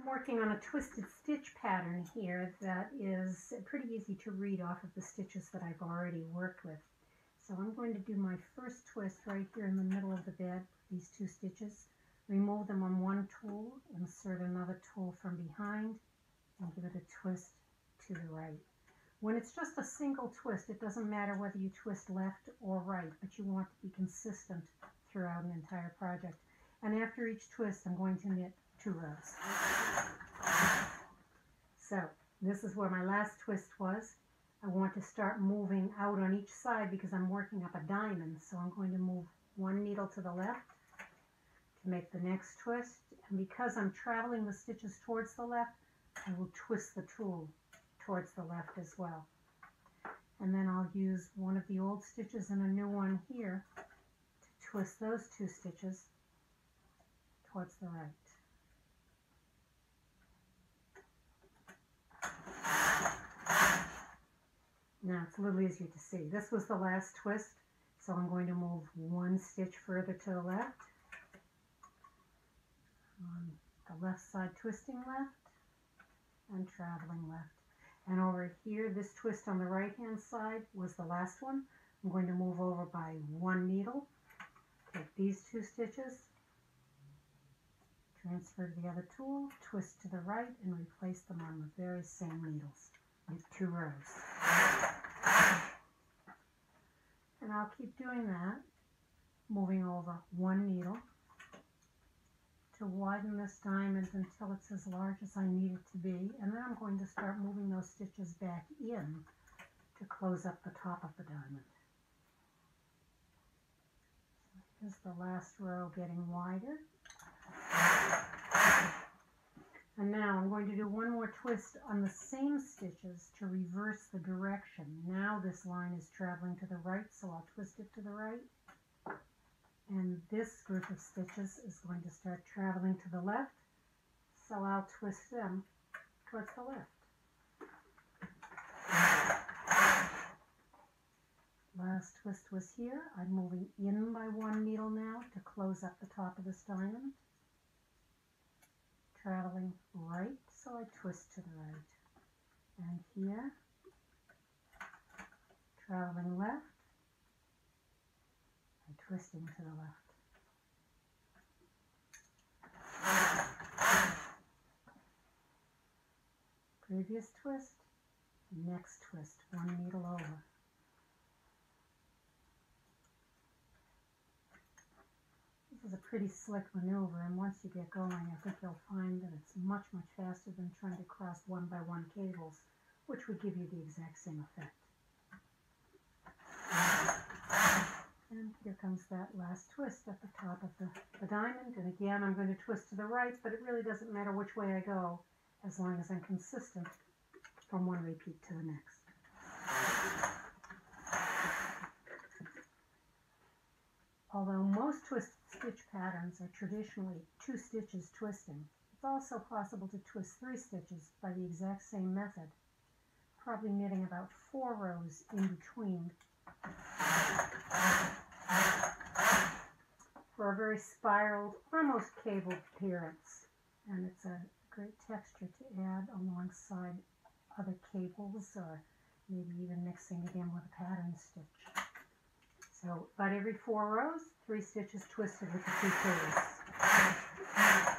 I'm working on a twisted stitch pattern here that is pretty easy to read off of the stitches that I've already worked with. So I'm going to do my first twist right here in the middle of the bed, these two stitches, remove them on one tool, insert another tool from behind, and give it a twist to the right. When it's just a single twist, it doesn't matter whether you twist left or right, but you want to be consistent throughout an entire project. And after each twist, I'm going to knit two rows. So this is where my last twist was. I want to start moving out on each side because I'm working up a diamond. So I'm going to move one needle to the left to make the next twist. And because I'm traveling the stitches towards the left, I will twist the tool towards the left as well. And then I'll use one of the old stitches and a new one here to twist those two stitches towards the right. Now it's a little easier to see. This was the last twist, so I'm going to move one stitch further to the left. On the left side twisting left and traveling left. And over here, this twist on the right hand side was the last one. I'm going to move over by one needle, take these two stitches, transfer to the other tool, twist to the right, and replace them on the very same needles with two rows. And I'll keep doing that, moving over one needle to widen this diamond until it's as large as I need it to be. And then I'm going to start moving those stitches back in to close up the top of the diamond. Here's the last row getting wider. And now I'm going to do one more twist on the same stitches to reverse the direction. Now this line is traveling to the right, so I'll twist it to the right. And this group of stitches is going to start traveling to the left, so I'll twist them towards the left. Last twist was here. I'm moving in by one needle now to close up the top of this diamond traveling right, so I twist to the right. And here, traveling left, and twisting to the left. Previous twist, next twist, one needle over. Is a pretty slick maneuver, and once you get going, I think you'll find that it's much, much faster than trying to cross one by one cables, which would give you the exact same effect. And here comes that last twist at the top of the, the diamond. And again, I'm going to twist to the right, but it really doesn't matter which way I go, as long as I'm consistent from one repeat to the next. Although most twist stitch patterns are traditionally two stitches twisting, it's also possible to twist three stitches by the exact same method, probably knitting about four rows in between for a very spiraled, almost cabled appearance. And it's a great texture to add alongside other cables or maybe even mixing it in with a pattern stitch. So about every four rows, three stitches twisted with the two pulleys.